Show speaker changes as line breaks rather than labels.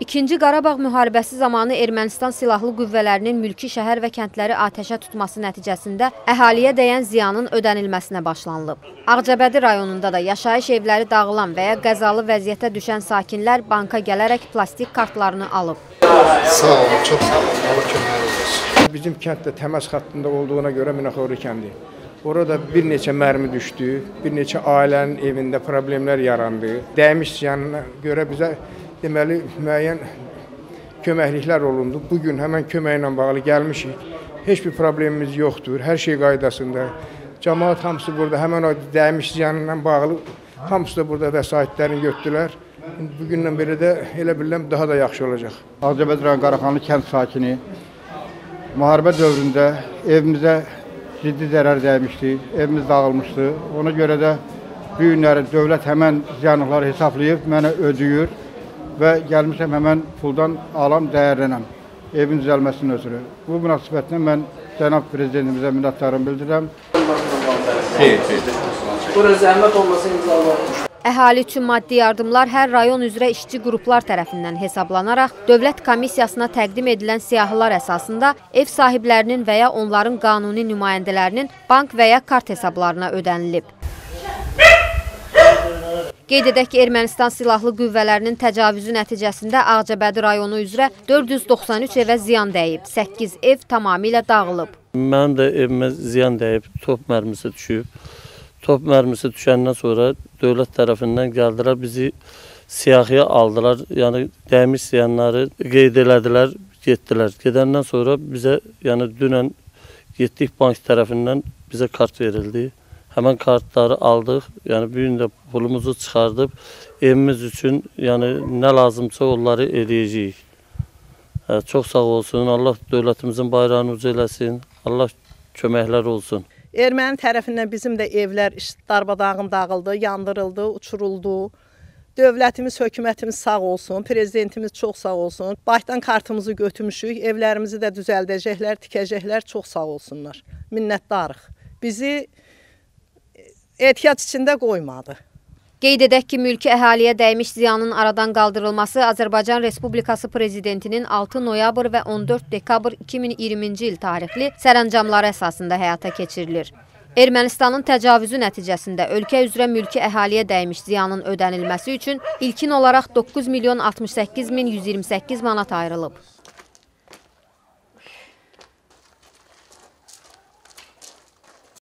İkinci Qarabağ müharibəsi zamanı Ermənistan silahlı qüvvələrinin mülki şəhər və kəndləri atəşə tutması nəticəsində əhaliyə dəyən ziyanın ödənilməsinə başlanılıb. Ağcabədi rayonunda da yaşayış evləri dağılan və ya qəzalı vəziyyətə düşən sakinlər banka gələrək plastik kartlarını alıb.
Sağ olun, çox sağ olun. Allah köməyiniz olsun.
Bizim kənd də təməz xəttində olduğuna görə Minaxori kəndi. Orada bir neçə mərmi düşdü, bir neçə ailənin evində problemlər yarandı. Dəymiş ziyanına görə bizə deməli müəyyən köməkliklər olundu. Bu gün həmin köməklə bağlı gəlmişik. Heç bir problemimiz yoxdur. Hər şey qaydasında. Cəmaət hamısı burada həmin o dəymiş ziyanla bağlı hamısı da burada vəsaitlərini götürdülər. Bu gündən belə də elə bilirəm daha da yaxşı olacaq.
Rayon Qaraxanlı kənd sakini müharibə dövründə evimizə ciddi zərər dəymişdi, evimiz dağılmışdı. Ona görə də bu günləri dövlət həmən ziyanlıqları hesablayıb mənə ödəyir və gəlmişəm həmən puldan alam dəyərlənəm evin düzəlməsinin özünü. Bu münasibətlə mən cənab prezidentimizə minnətdarım bildirirəm.
Bura zəhmət olmasa imzalayın.
Əhali üçün maddi yardımlar hər rayon üzrə işçi qruplar tərəfindən hesablanaraq dövlət komissiyasına təqdim edilən siyahılar əsasında ev sahiblərinin və ya onların qanuni nümayəndələrinin bank və ya kart hesablarına ödənilib. Qeyd edək ki, Ermənistan silahlı qüvvələrinin təcavüzü nəticəsində Ağcabədi rayonu üzrə 493 evə ziyan dəyib, 8 ev tamamilə dağılıb.
Mənim də evimə ziyan dəyib, top mərmisi düşüb. Top mərmisi düşəndən sonra dövlət tərəfindən gəldilər, bizi siyahıya aldılar. Yəni dəymiş ziyanları qeyd elədilər, getdilər. Gedəndən sonra bizə, yəni dünən getdik bank tərəfindən bizə kart verildi. Həmən kartları aldıq. Yəni bu gün də pulumuzu çıxardıb evimiz üçün, yəni nə lazımsa onları edəcəyik. Hə, çox sağ olsun. Allah dövlətimizin bayrağını uca eləsin. Allah köməklər olsun.
Erməni tərəfindən bizim də evlər darbadağın dağıldı, yandırıldı, uçuruldu. Dövlətimiz, hökumətimiz sağ olsun, prezidentimiz çox sağ olsun. Bayqdan kartımızı götürmüşük, evlərimizi də düzəldəcəklər, tikəcəklər, çox sağ olsunlar. Minnətdarıq. Bizi ehtiyat içində qoymadı.
Qeyd edək ki, mülki əhaliyə dəymiş ziyanın aradan qaldırılması Azərbaycan Respublikası Prezidentinin 6 noyabr və 14 dekabr 2020-ci il tarixli sərəncamları əsasında həyata keçirilir. Ermənistanın təcavüzü nəticəsində ölkə üzrə mülki əhaliyə dəymiş ziyanın ödənilməsi üçün ilkin olaraq 9 milyon 68 min 128 manat ayrılıb.